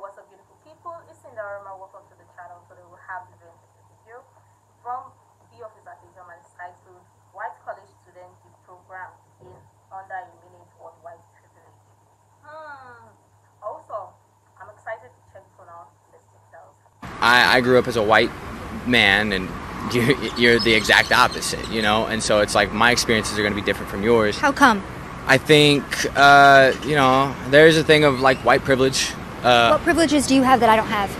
what's up beautiful people? It's Sindaroma. Welcome to the channel. Today we have event video from the office at Asia Man titled White College Student the Program in Under a Minute on White Privilege. Hmm. Also, I'm excited to check for now this check. I, I grew up as a white man and you're, you're the exact opposite, you know? And so it's like my experiences are going to be different from yours. How come? I think, uh, you know, there's a thing of like white privilege. Uh, what privileges do you have that I don't have?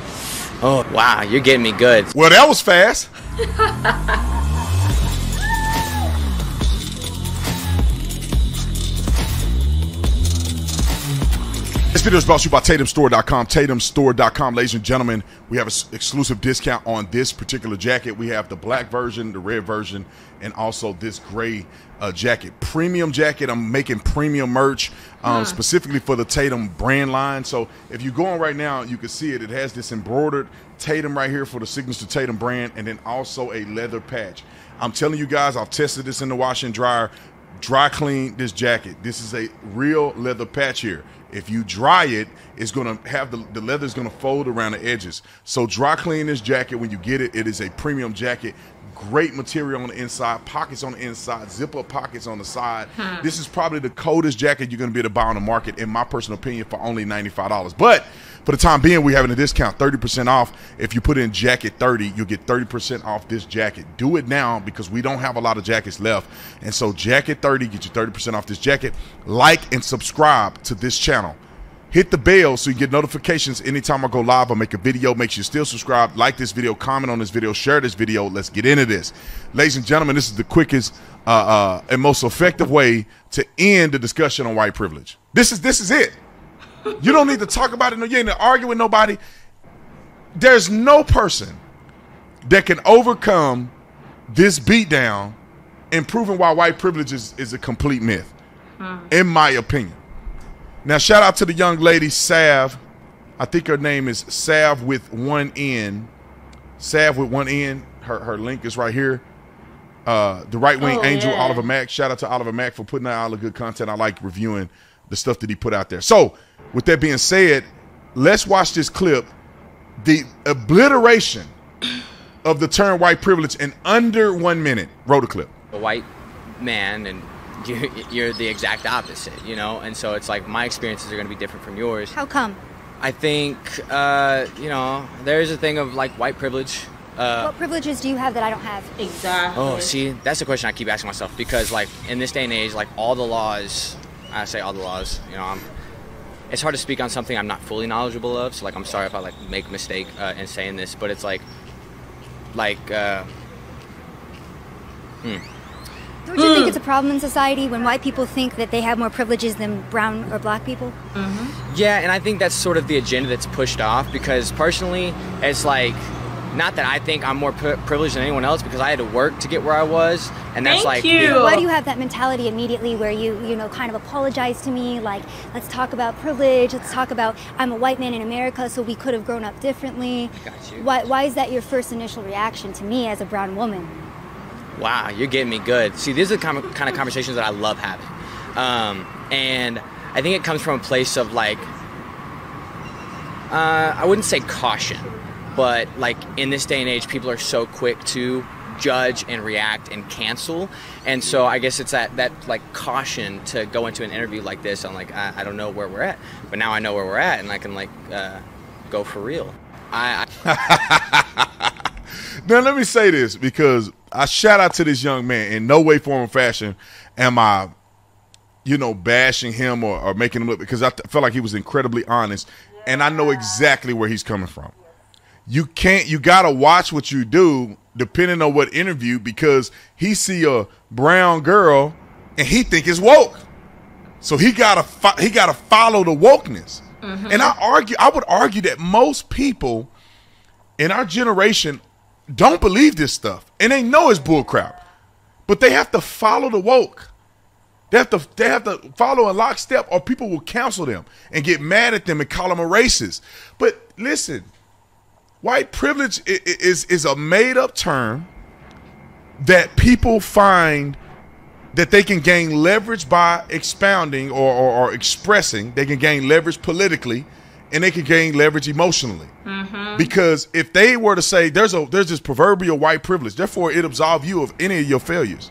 oh, wow, you're getting me good. Well, that was fast. This video is brought to you by TatumStore.com. TatumStore.com, ladies and gentlemen. We have an exclusive discount on this particular jacket. We have the black version, the red version, and also this gray uh, jacket. Premium jacket. I'm making premium merch um, specifically for the Tatum brand line. So if you go on right now, you can see it. It has this embroidered Tatum right here for the signature Tatum brand, and then also a leather patch. I'm telling you guys, I've tested this in the wash and dryer dry clean this jacket. This is a real leather patch here. If you dry it, it's gonna have the, the leather is gonna fold around the edges. So dry clean this jacket when you get it. It is a premium jacket. Great material on the inside, pockets on the inside, zip up pockets on the side. Hmm. This is probably the coldest jacket you're gonna be able to buy on the market, in my personal opinion, for only $95. But for the time being, we're having a discount, 30% off. If you put in jacket 30, you'll get 30% off this jacket. Do it now because we don't have a lot of jackets left. And so jacket 30 get you 30% off this jacket. Like and subscribe to this channel. Hit the bell so you get notifications anytime I go live or make a video. Make sure you still subscribe, like this video, comment on this video, share this video. Let's get into this. Ladies and gentlemen, this is the quickest uh, uh, and most effective way to end the discussion on white privilege. This is this is it. You don't need to talk about it. No, you ain't to argue with nobody. There's no person that can overcome this beatdown and proving why white privilege is, is a complete myth, in my opinion. Now, shout out to the young lady, Sav. I think her name is Sav with one N. Sav with one N. Her, her link is right here. Uh, the right wing Oh, angel, yeah. Oliver Mack. Shout out to Oliver Mack for putting out all the good content. I like reviewing the stuff that he put out there. So, with that being said, let's watch this clip. The obliteration of the term white privilege in under one minute. Roll the clip. A white man and you're, you're the exact opposite, you know? And so it's like my experiences are going to be different from yours. How come? I think, uh, you know, there's a thing of like white privilege. Uh, What privileges do you have that I don't have? Exactly. Oh, see, that's the question I keep asking myself because, like, in this day and age, like all the laws, I say all the laws, you know, I'm, it's hard to speak on something I'm not fully knowledgeable of. So, like, I'm sorry if I like make a mistake uh, in saying this, but it's like, like, uh, Don't you think hmm. it's a problem in society when white people think that they have more privileges than brown or black people? Mm-hmm. yeah, and I think that's sort of the agenda that's pushed off because personally, it's like. Not that I think I'm more pri- privileged than anyone else because I had to work to get where I was, and that's Thank like you. Why do you have that mentality immediately where you, you know, kind of apologize to me? Like, let's talk about privilege. Let's talk about I'm a white man in America, so we could have grown up differently. Got you. Why, why is that your first initial reaction to me as a brown woman? Wow, you're getting me good. See, these are the kind of, conversations that I love having. Um, and I think it comes from a place of like, uh, I wouldn't say caution, but like in this day and age, people are so quick to judge and react and cancel. And so I guess it's that, that like caution to go into an interview like this. I'm like, I, I don't know where we're at, but now I know where we're at and I can like uh, go for real. I, I Now let me say this because I shout out to this young man. In no way, form, or fashion am I, you know, bashing him or, or making him look because I th- felt like he was incredibly honest, and I know exactly where he's coming from. You can't. You gotta watch what you do, depending on what interview, because he see a brown girl and he think it's woke, so he gotta he gotta follow the wokeness. Mm-hmm. And I argue, I would argue that most people in our generation don't believe this stuff and they know it's bullcrap, but they have to follow the woke. They have to they have to follow in lockstep, or people will cancel them and get mad at them and call them a racist. But listen, white privilege is is a made up term that people find that they can gain leverage by expounding or, or, or expressing. They can gain leverage politically and they can gain leverage emotionally. Mm-hmm. Because if they were to say there's a there's this proverbial white privilege, therefore it absolves you of any of your failures.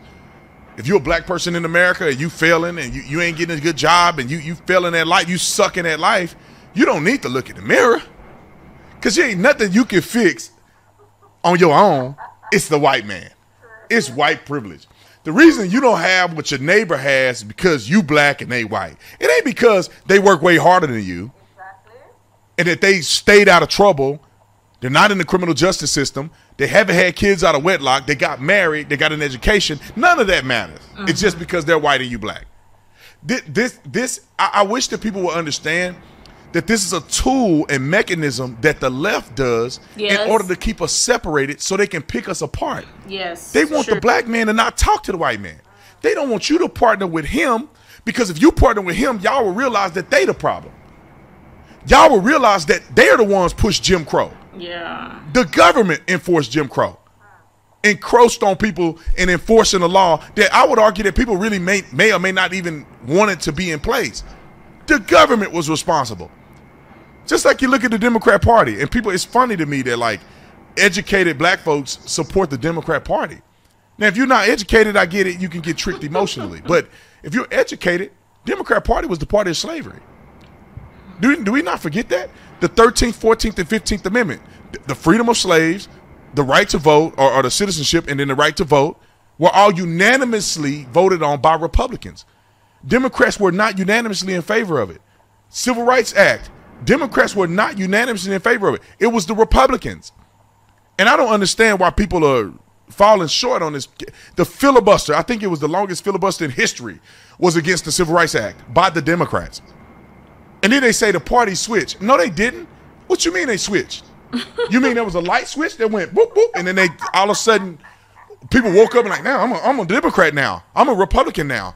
If you're a black person in America and you failing and you, you ain't getting a good job and you you failing at life, you sucking at life, you don't need to look in the mirror. Cause there ain't nothing you can fix on your own. It's the white man. It's white privilege. The reason you don't have what your neighbor has is because you black and they white. It ain't because they work way harder than you. And that they stayed out of trouble. They're not in the criminal justice system. They haven't had kids out of wedlock. They got married. They got an education. None of that matters. It's just mm-hmm. because they're white and you black. This, this, this I, I wish that people would understand that this is a tool and mechanism that the left does Yes. in order to keep us separated so they can pick us apart. Yes. They want the black man to not talk to the white man. They don't want you to partner with him because if you partner with him, y'all will realize that they the problem. Y'all will realize that they're the ones push Jim Crow. Yeah. The government enforced Jim Crow, encroached on people and enforcing the law that I would argue that people really may, may or may not even want it to be in place. The government was responsible. Just like you look at the Democrat Party, and people, it's funny to me that like educated black folks support the Democrat Party. Now, if you're not educated, I get it. You can get tricked emotionally. But if you're educated, Democrat Party was the party of slavery. Do, do we not forget that? The 13th, 14th, and 15th Amendment, the freedom of slaves, the right to vote, or, or the citizenship, and then the right to vote, were all unanimously voted on by Republicans. Democrats were not unanimously in favor of it. Civil Rights Act, Democrats were not unanimously in favor of it. It was the Republicans. And I don't understand why people are falling short on this. The filibuster, I think it was the longest filibuster in history, was against the Civil Rights Act by the Democrats. And then they say the party switched. No, they didn't. What you mean they switched? You mean there was a light switch that went boop boop, and then they all of a sudden people woke up and like, now I'm a, I'm a Democrat now. I'm a Republican now.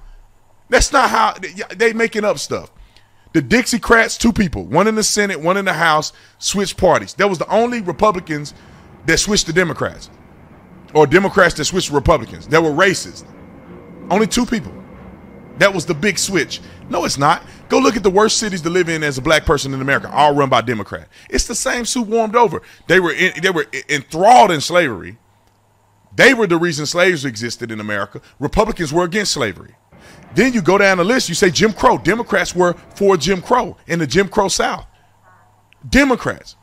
That's not how they, making up stuff. The Dixiecrats, two people, one in the Senate, one in the House, switched parties. That was the only Republicans that switched to Democrats, or Democrats that switched to Republicans. That were racist. Only two people. That was the big switch. No, it's not. Go look at the worst cities to live in as a black person in America, all run by Democrat. It's the same soup warmed over. They were in, they were enthralled in slavery. They were the reason slaves existed in America. Republicans were against slavery. Then you go down the list, you say Jim Crow. Democrats were for Jim Crow in the Jim Crow South. Democrats.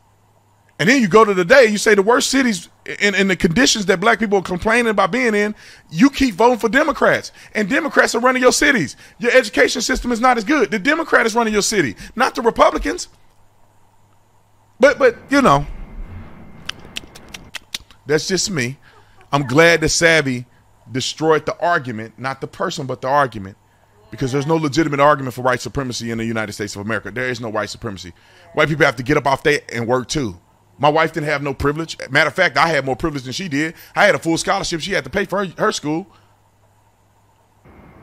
And then you go to the day, you say the worst cities in, in the conditions that black people are complaining about being in, you keep voting for Democrats. And Democrats are running your cities. Your education system is not as good. The Democrat is running your city, not the Republicans. But but you know, that's just me. I'm glad that Savvy destroyed the argument, not the person, but the argument. Because there's no legitimate argument for white supremacy in the United States of America. There is no white supremacy. White people have to get up off there and work too. My wife didn't have no privilege. Matter of fact, I had more privilege than she did. I had a full scholarship. She had to pay for her, her school.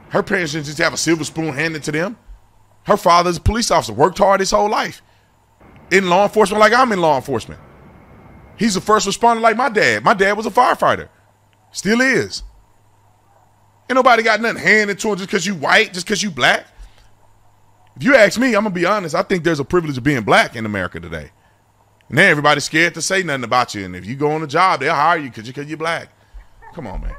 Her parents didn't just have a silver spoon handed to them. Her father's a police officer, worked hard his whole life in law enforcement like I'm in law enforcement. He's a first responder like my dad. My dad was a firefighter. Still is. Ain't nobody got nothing handed to him just because you white, just because you black. If you ask me, I'm gonna be honest. I think there's a privilege of being black in America today. Then everybody's scared to say nothing about you. And if you go on a job, they'll hire you because you, you're black. Come on, man.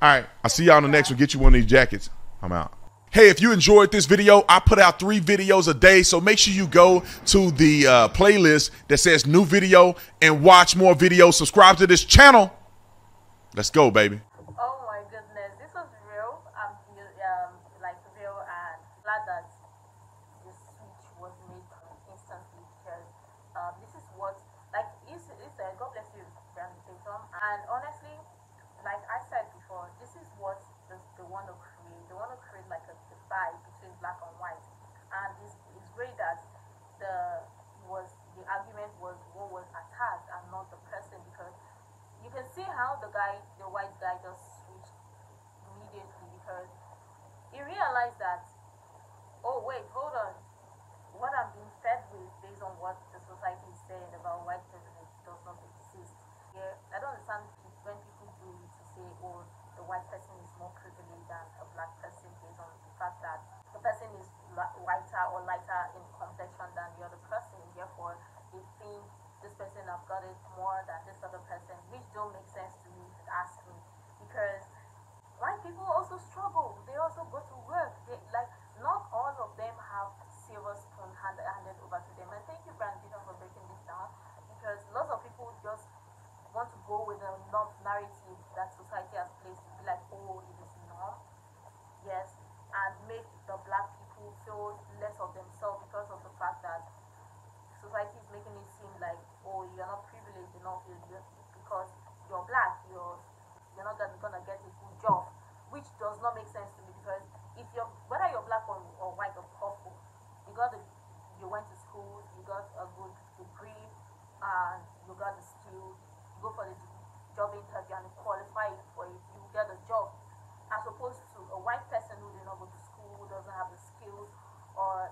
All right. I'll see y'all on the next one. Get you one of these jackets. I'm out. Hey, if you enjoyed this video, I put out three videos a day. So make sure you go to the uh, playlist that says new video and watch more videos. Subscribe to this channel. Let's go, baby. Oh my goodness, this was real. Um, you- um, like real, and glad that the switch was made instantly because um, this is what, like, it's, it's uh, God bless you, Brandon Tatum. And honestly, like I said before, this is what the, they want to create. They want to create like a divide between black and white. And it's, it's great that the was the argument was what was attacked and not the person because you can see how the guy, the white guy, just switched immediately because he realized that, oh wait, hold on, what I'm being fed with based on what the society is saying about white privilege does not exist. Yeah, I don't understand when people do to say, oh, the white person is more privileged than a black person based on the fact that the person is whiter or lighter in complexion than the other person. Therefore, they think this person I've got it more than this other person, got a good degree and you got the skill, you go for the job interview and qualify for it, you get a job. As opposed to a white person who did not go to school, doesn't have the skills or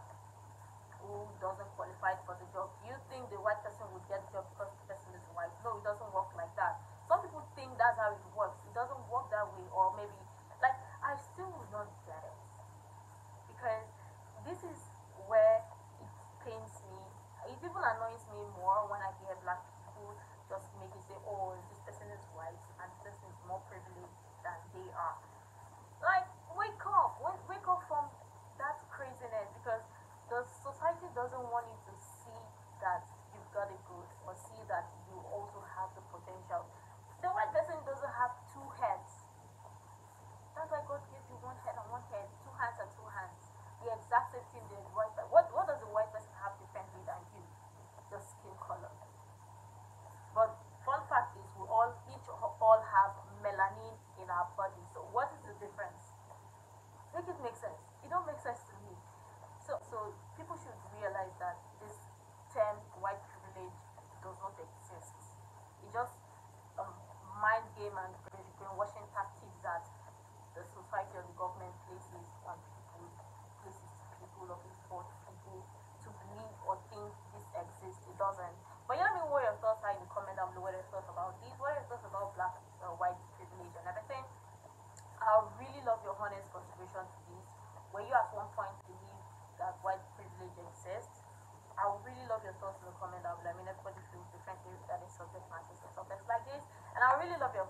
And I really love your